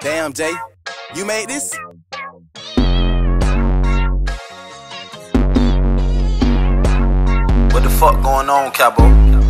Damn, Jay, you made this? What the fuck going on, Cabo?